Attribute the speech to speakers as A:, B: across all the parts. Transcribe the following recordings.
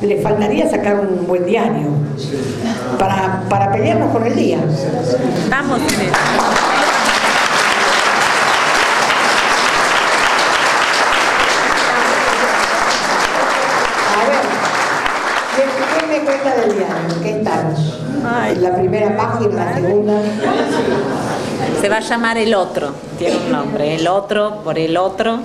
A: Le faltaría sacar un buen diario para, para pelearnos con el día.
B: Eso.
A: A ver, ¿qué, qué me cuenta del diario? ¿Qué?
B: Ay.
A: La primera página, la segunda.
B: Se va a llamar El Otro, tiene un nombre. El Otro por el otro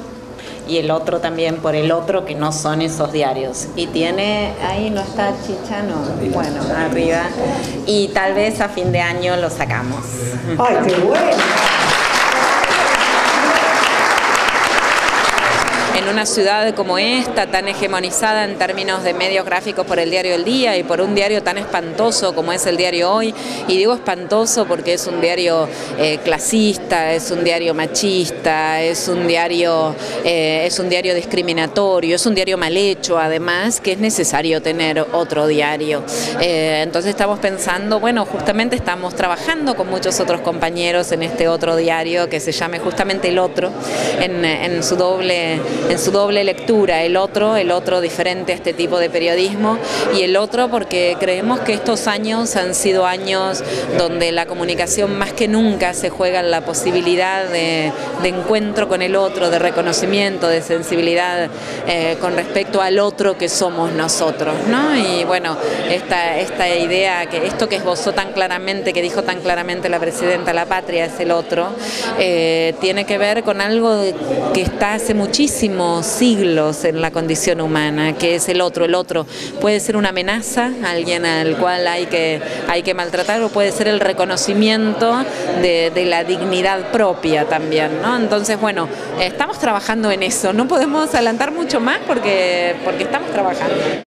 B: y el otro también por el otro, que no son esos diarios. Y tiene, ahí no está Chichano, bueno, arriba. Y tal vez a fin de año lo sacamos.
A: ¡Ay, qué bueno!
B: En una ciudad como esta, tan hegemonizada en términos de medios gráficos por el diario El Día y por un diario tan espantoso como es el diario Hoy, y digo espantoso porque es un diario eh, clasista, es un diario machista, es un diario, eh, es un diario discriminatorio, es un diario mal hecho además, que es necesario tener otro diario. Eh, entonces estamos pensando, bueno, justamente estamos trabajando con muchos otros compañeros en este otro diario que se llame justamente El Otro, en, en su doble en su doble lectura, el otro, el otro diferente a este tipo de periodismo y el otro porque creemos que estos años han sido años donde la comunicación más que nunca se juega en la posibilidad de, encuentro con el otro, de reconocimiento, de sensibilidad eh, con respecto al otro que somos nosotros, ¿no? Y bueno, esta, esta idea, que esto que esbozó tan claramente, que dijo tan claramente la presidenta, la patria es el otro, eh, tiene que ver con algo que está hace muchísimo siglos en la condición humana, que es el otro. El otro puede ser una amenaza, alguien al cual hay que, hay que maltratar, o puede ser el reconocimiento de, de la dignidad propia también. ¿no? Entonces, bueno, estamos trabajando en eso. No podemos adelantar mucho más porque, porque estamos trabajando.